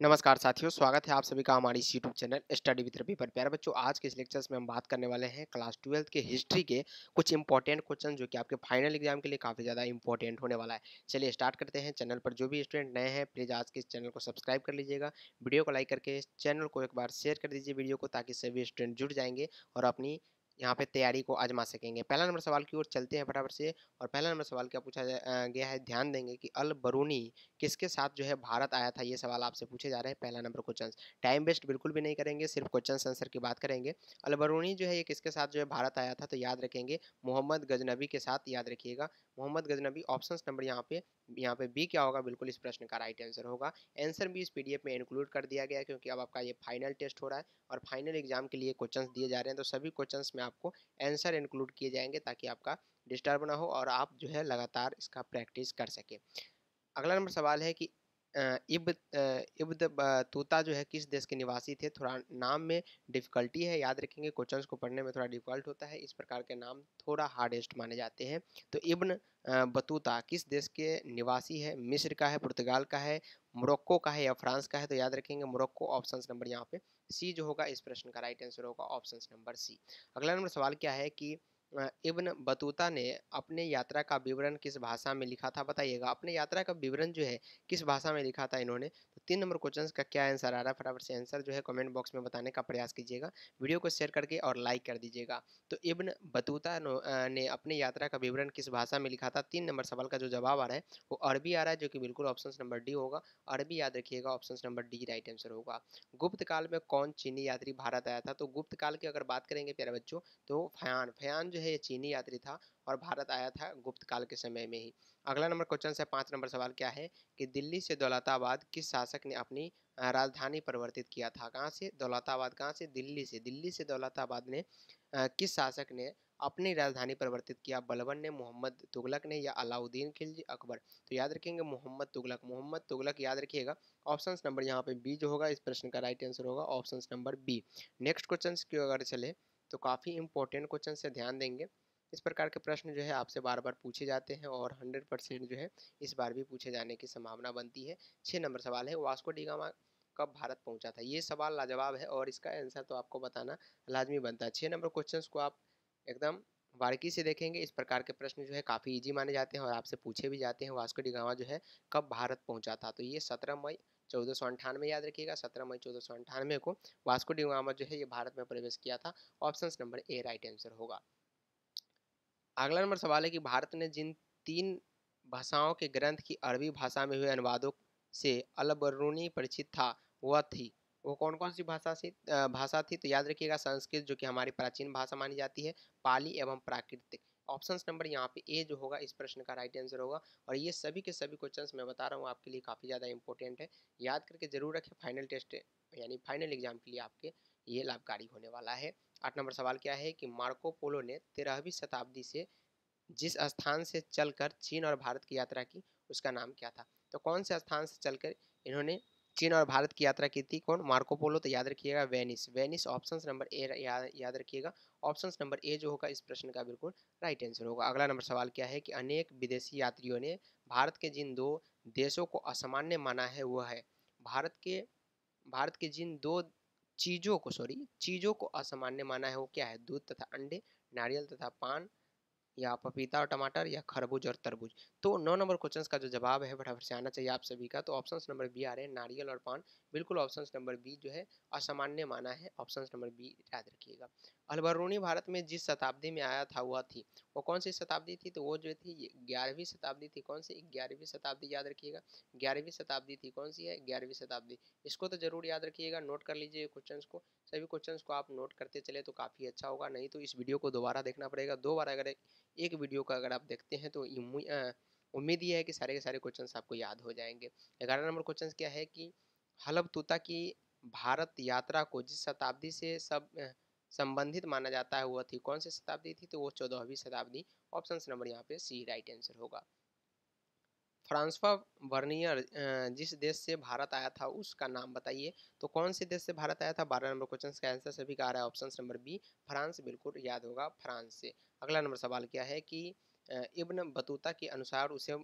नमस्कार साथियों, स्वागत है आप सभी का हमारी YouTube channel study with Ravi पर। प्यारे बच्चों, आज के इस लेक्चर्स में हम बात करने वाले हैं क्लास ट्वेल्थ के हिस्ट्री के कुछ इंपॉर्टेंट क्वेश्चन जो कि आपके फाइनल एग्ज़ाम के लिए काफ़ी ज़्यादा इंपॉर्टेंट होने वाला है। चलिए स्टार्ट करते हैं। चैनल पर जो भी स्टूडेंट नए हैं प्लीज़ आज के इस चैनल को सब्सक्राइब कर लीजिएगा। वीडियो को लाइक करके चैनल को एक बार शेयर कर दीजिए वीडियो को ताकि सभी स्टूडेंट जुड़ जाएँगे और अपनी यहाँ पे तैयारी को आजमा सकेंगे। पहला नंबर सवाल की ओर चलते हैं फटाफट से और पहला नंबर सवाल क्या पूछा गया है? ध्यान देंगे कि अल बरूनी किसके साथ जो है भारत आया था? ये सवाल आपसे पूछे जा रहे हैं पहला नंबर क्वेश्चन टाइम वेस्ट बिल्कुल भी नहीं करेंगे, सिर्फ़ क्वेश्चन आंसर की बात करेंगे। अल बरूनी जो है ये किसके साथ जो है भारत आया था तो याद रखेंगे, मोहम्मद गजनबी के साथ याद रखिएगा। मोहम्मद गजनबी ऑप्शन नंबर यहाँ पे यहाँ पे बी क्या होगा? बिल्कुल इस प्रश्न का राइट आंसर होगा। आंसर भी इस पीडीएफ में इंक्लूड कर दिया गया क्योंकि अब आपका ये फाइनल टेस्ट हो रहा है और फाइनल एग्ज़ाम के लिए क्वेश्चंस दिए जा रहे हैं तो सभी क्वेश्चंस में आपको आंसर इंक्लूड किए जाएँगे ताकि आपका डिस्टर्ब ना हो और आप जो है लगातार इसका प्रैक्टिस कर सके। अगला नंबर सवाल है कि इब इब्द तूता जो है किस देश के निवासी थे? थोड़ा नाम में डिफ़िकल्टी है, याद रखेंगे क्वेश्चंस को पढ़ने में थोड़ा डिफ़िकल्ट होता है, इस प्रकार के नाम थोड़ा हार्डेस्ट माने जाते हैं। तो इब्न बतूता किस देश के निवासी है? मिस्र का है, पुर्तगाल का है, मोरक्को का है या फ्रांस का है? तो याद रखेंगे मोरक्को ऑप्शन नंबर यहाँ पे सी जो होगा, इस प्रश्न का राइट आंसर होगा ऑप्शन नंबर सी। अगला नंबर सवाल क्या है कि इब्न बतूता ने अपने यात्रा का विवरण किस भाषा में लिखा था बताइएगा। अपने यात्रा का विवरण जो है, किस भाषा में लिखा था इन्होंने? तो तीन नंबर क्वेश्चन का क्या आंसर आ रहा है? फटाफट से आंसर जो है कमेंट बॉक्स में बताने का प्रयास कीजिएगा। वीडियो को शेयर करके और लाइक कर दीजिएगा। तो इब्न बतूता ने अपनी यात्रा का विवरण किस भाषा में लिखा था? तीन नंबर सवाल का जो जवाब आ रहा है, वो अरबी आ रहा है, जो कि बिल्कुल ऑप्शन नंबर डी होगा। अरबी याद रखिएगा option number D right answer होगा। गुप्त काल में कौन चीनी यात्री भारत आया था? तो गुप्त काल की अगर बात करेंगे प्यारे बच्चों तो फयान। फयान जो है ये चीनी यात्री था और भारत आया था गुप्त काल के समय में ही। अगला नंबर क्वेश्चन से पाँच नंबर सवाल क्या है कि दिल्ली से दौलताबाद किस शासक ने अपनी राजधानी परिवर्तित किया था? कहाँ से? दौलताबाद। कहाँ से? दिल्ली से। दिल्ली से दौलताबाद ने किस शासक ने अपनी राजधानी परिवर्तित किया? बलबन ने, मोहम्मद तुगलक ने या अलाउद्दीन खिलजी अकबर? तो याद रखेंगे मोहम्मद तुगलक। मोहम्मद तुगलक याद रखिएगा। ऑप्शन नंबर यहाँ पे बी जो होगा, इस प्रश्न का राइट आंसर होगा option number B next question की अगर चले? तो काफ़ी इंपॉर्टेंट क्वेश्चन से ध्यान देंगे। इस प्रकार के प्रश्न जो है आपसे बार बार पूछे जाते हैं और 100 परसेंट जो है इस बार भी पूछे जाने की संभावना बनती है। छः नंबर सवाल है, वास्को डिगामा कब भारत पहुँचा था? ये सवाल लाजवाब है और इसका आंसर तो आपको बताना लाजमी बनता है। छः नंबर क्वेश्चन को आप एकदम बारीकी से देखेंगे, इस प्रकार के प्रश्न जो है काफ़ी ईजी माने जाते हैं और आपसे पूछे भी जाते हैं, वास्को डिगामा जो है कब भारत पहुँचा था? तो ये सत्रह मई चौदह सौ अंठानवे याद रखिएगा, सत्रह मई चौदह सौ अंठानवे को वास्को डिगामा जो है ये भारत में प्रवेश किया था। Option number A, right answer होगा। अगला नंबर सवाल है कि भारत ने जिन तीन भाषाओं के ग्रंथ की अरबी भाषा में हुए अनुवादों से अलबरूनी परिचित था, वह थी, वो कौन कौन सी भाषा से भाषा थी? तो याद रखिएगा संस्कृत जो कि हमारी प्राचीन भाषा मानी जाती है, पाली एवं प्राकृतिक। ऑप्शन नंबर यहाँ पे ए जो होगा, इस प्रश्न का राइट आंसर होगा। और ये सभी के सभी क्वेश्चंस मैं बता रहा हूँ, आपके लिए काफ़ी ज़्यादा इंपॉर्टेंट है। याद करके ज़रूर रखें, फाइनल टेस्ट, यानी फाइनल एग्ज़ाम के लिए आपके ये लाभकारी होने वाला है। आठ नंबर सवाल क्या है कि मार्को पोलो ने तेरहवीं शताब्दी से जिस स्थान से चलकर चीन और भारत की यात्रा की, उसका नाम क्या था? तो कौन से स्थान से चलकर इन्होंने चीन और भारत की यात्रा की थी, कौन? मार्को पोलो तो याद रखिएगा, Venice. Venice option number A याद रखिएगा ऑप्शन नंबर ए जो होगा, इस प्रश्न का बिल्कुल राइट आंसर होगा। अगला नंबर सवाल क्या है कि अनेक विदेशी यात्रियों ने भारत के जिन दो देशों को असामान्य माना है, वह है भारत के भारत के जिन दो चीज़ों को, सॉरी, चीज़ों को असामान्य माना है, वो क्या है? दूध तथा अंडे, नारियल तथा पान, या पपीता और टमाटर, या खरबूज और तरबूज। तो नौ नंबर क्वेश्चन का जो जवाब है, फटाफट से आना चाहिए आप सभी का। तो ऑप्शन नंबर बी आ रहे हैं, नारियल और पान। बिल्कुल ऑप्शन नंबर बी जो है, असामान्य माना है। ऑप्शन नंबर बी याद रखिएगा। अलबरूनी भारत में जिस शताब्दी में आया था, हुआ थी, वो कौन सी शताब्दी थी? तो वो जो थी ग्यारहवीं शताब्दी थी। कौन सी? ग्यारहवीं शताब्दी, याद रखिएगा। ग्यारहवीं शताब्दी थी। कौन सी है? ग्यारहवीं शताब्दी। इसको तो ज़रूर याद रखिएगा नोट कर लीजिए क्वेश्चन को। सभी क्वेश्चन को आप नोट करते चले तो काफ़ी अच्छा होगा, नहीं तो इस वीडियो को दोबारा देखना पड़ेगा। दो बार अगर एक वीडियो का अगर आप देखते हैं तो उम्मीद ये है कि सारे के सारे क्वेश्चन आपको याद हो जाएँगे। ग्यारह नंबर क्वेश्चन क्या है कि हलब तूता की भारत यात्रा को जिस शताब्दी से सब संबंधित माना जाता है वह थी, कौन सी शताब्दी थी? तो वो चौदहवीं शताब्दी। ऑप्शन नंबर यहाँ पे सी राइट आंसर होगा। फ्रांसवा वर्नियर जिस देश से भारत आया था, उसका नाम बताइए। तो कौन से देश से भारत आया था? बारह नंबर क्वेश्चन का आंसर सभी का आ रहा है। ऑप्शन नंबर बी फ्रांस, बिल्कुल याद होगा फ्रांस से। अगला नंबर सवाल क्या है कि इब्न बतूता के अनुसार उसे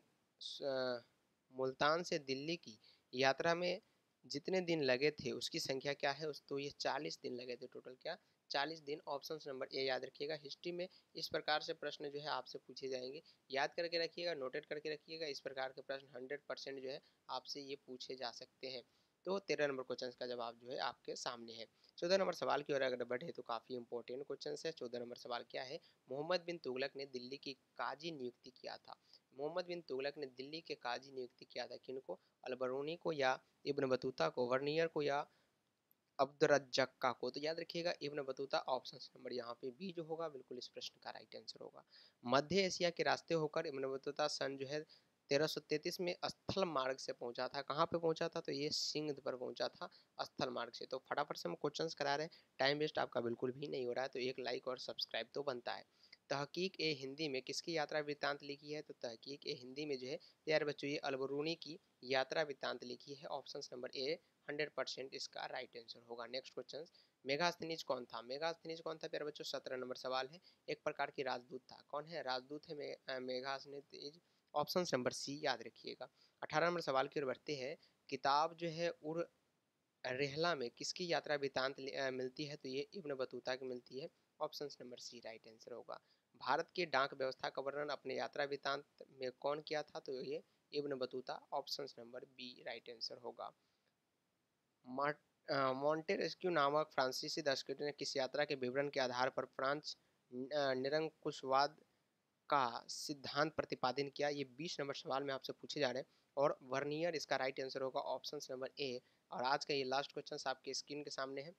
मुल्तान से दिल्ली की यात्रा में जितने दिन लगे थे, उसकी संख्या क्या है? उस तो ये चालीस दिन लगे थे टोटल क्या? चालीस दिन ऑप्शन नंबर ए याद रखिएगा। हिस्ट्री में इस प्रकार से प्रश्न जो है आपसे पूछे जाएँगे। याद करके रखिएगा नोटेट करके रखिएगा। इस प्रकार के प्रश्न हंड्रेड परसेंट जो है आपसे ये पूछे जा सकते हैं। तो तेरह नंबर क्वेश्चन का जवाब जो है आपके सामने है। चौदह नंबर सवाल की ओर अगर बढ़े तो काफ़ी इंपॉर्टेंट क्वेश्चन है। चौदह नंबर सवाल क्या है? मोहम्मद बिन तुगलक ने दिल्ली की काजी नियुक्ति किया था। मोहम्मद बिन तुगलक ने दिल्ली के काजी नियुक्ति किया था किनको अलबरूनी को या इब्न बतूता को, वर्नियर को या अब्दुरज्जक्का को? तो याद रखिएगा, इब्न बतूता ऑप्शन नंबर यहाँ पे बी जो होगा, बिल्कुल इस प्रश्न का राइट आंसर होगा। मध्य एशिया के रास्ते होकर इब्न बतूता सन जो है 1333 में स्थल मार्ग से पहुँचा था। कहाँ पे पहुँचा था? तो ये सिंध पर पहुँचा था स्थल मार्ग से। तो फटाफट से हम क्वेश्चन करा रहे हैं। टाइम वेस्ट आपका बिल्कुल भी नहीं हो रहा है तो एक लाइक और सब्सक्राइब तो बनता है। तहकीक ए हिंदी में किसकी यात्रा वृत्तांत लिखी है? तो तहकीक ए हिंदी में जो है, प्यारे बच्चों, ये अलबरूनी की यात्रा वृत्तांत लिखी है। Option number A hundred percent इसका राइट आंसर होगा। नेक्स्ट क्वेश्चन मेघास्थनीज कौन था? मेघास्थनीज कौन था प्यारे बच्चों? सत्रह नंबर सवाल है। एक प्रकार की राजदूत था। कौन है? राजदूत है मेघास्थनीज ऑप्शन नंबर सी याद रखिएगा। अठारह नंबर सवाल की ओर बढ़ते हैं, किताब जो है उर रेहला में किसकी यात्रा वृतांत मिलती है? तो ये इब्न बतूता की मिलती है। Option number C right answer होगा। भारत के डाक व्यवस्था का वर्णन अपने यात्रा वृतांत में कौन किया था? तो ये Ibn Battuta option number B right answer होगा। मॉन्टेरेस्क्यू नामक फ्रांसीसी दर्शकों ने किस यात्रा के विवरण के आधार पर फ्रांस निरंकुशवाद का सिद्धांत प्रतिपादन किया, ये बीस नंबर सवाल में आपसे पूछे जा रहे हैं। और वर्नियर इसका राइट आंसर होगा ऑप्शन नंबर ए और आज का ये लास्ट क्वेश्चन आपके स्क्रीन के सामने है।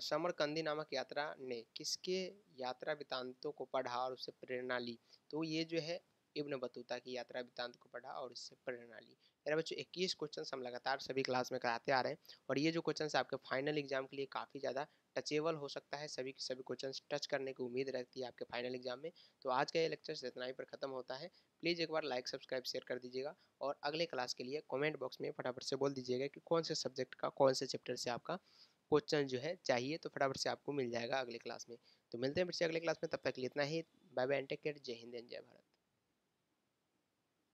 समरकंदी नामक यात्रा ने किसके यात्रा वृतांतों को पढ़ा और उससे प्रेरणा ली? तो ये जो है, इब्न बतूता की यात्रा वृत्तांत को पढ़ा और इससे प्रेरणा ली। मेरा बच्चों, इक्कीस क्वेश्चन हम लगातार सभी क्लास में कराते आ रहे हैं। और ये जो क्वेश्चन आपके फाइनल एग्ज़ाम के लिए काफ़ी ज़्यादा टचेबल हो सकता है सभी के सभी क्वेश्चन टच करने की उम्मीद रहती है आपके फाइनल एग्ज़ाम में। तो आज का ये लेक्चर इतना ही पर खत्म होता है। प्लीज़ एक बार लाइक, सब्सक्राइब, शेयर कर दीजिएगा और अगले क्लास के लिए कमेंट बॉक्स में फटाफट से बोल दीजिएगा कि कौन से सब्जेक्ट का, कौन से चैप्टर से आपका क्वेश्चन जो है चाहिए तो फटाफट से आपको मिल जाएगा अगले क्लास में। तो मिलते हैं फिर से अगले क्लास में, तब तक लिए इतना ही। Bye bye take care. जय हिंद जय भारत।